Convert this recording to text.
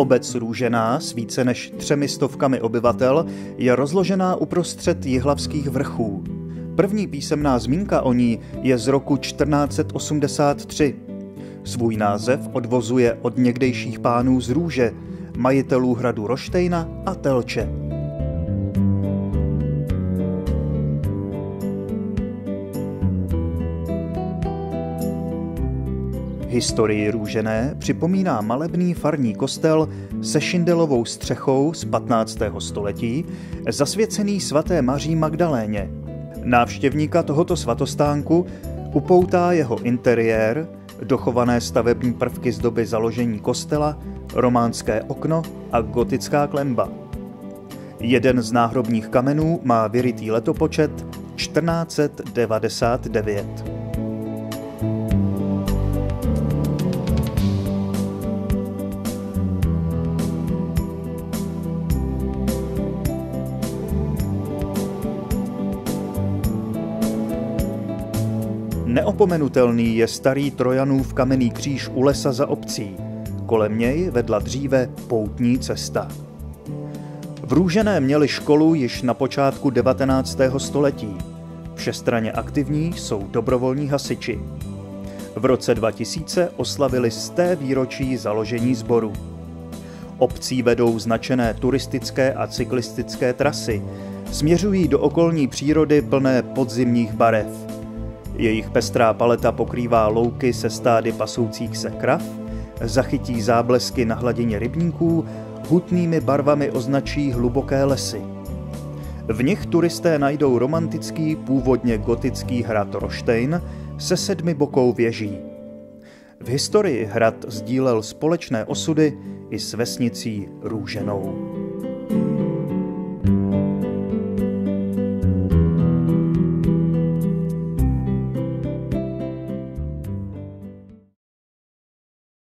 Obec Růžená s více než třemi stovkami obyvatel je rozložená uprostřed jihlavských vrchů. První písemná zmínka o ní je z roku 1483. Svůj název odvozuje od někdejších pánů z Růže, majitelů hradu Roštejna a Telče. Historii Růžené připomíná malebný farní kostel se šindelovou střechou z 15. století, zasvěcený svaté Maří Magdaléně. Návštěvníka tohoto svatostánku upoutá jeho interiér, dochované stavební prvky z doby založení kostela, románské okno a gotická klemba. Jeden z náhrobních kamenů má vyrytý letopočet 1499. Neopomenutelný je starý Trojanův kamenný kříž u lesa za obcí. Kolem něj vedla dříve poutní cesta. V Růžené měli školu již na počátku 19. století. Všestraně aktivní jsou dobrovolní hasiči. V roce 2000 oslavili sté výročí založení sboru. Obcí vedou značené turistické a cyklistické trasy. Směřují do okolní přírody plné podzimních barev – jejich pestrá paleta pokrývá louky se stády pasoucích se krav, zachytí záblesky na hladině rybníků, hutnými barvami označí hluboké lesy. V nich turisté najdou romantický, původně gotický hrad Roštejn se sedmi bokou věží. V historii hrad sdílel společné osudy i s vesnicí Růženou.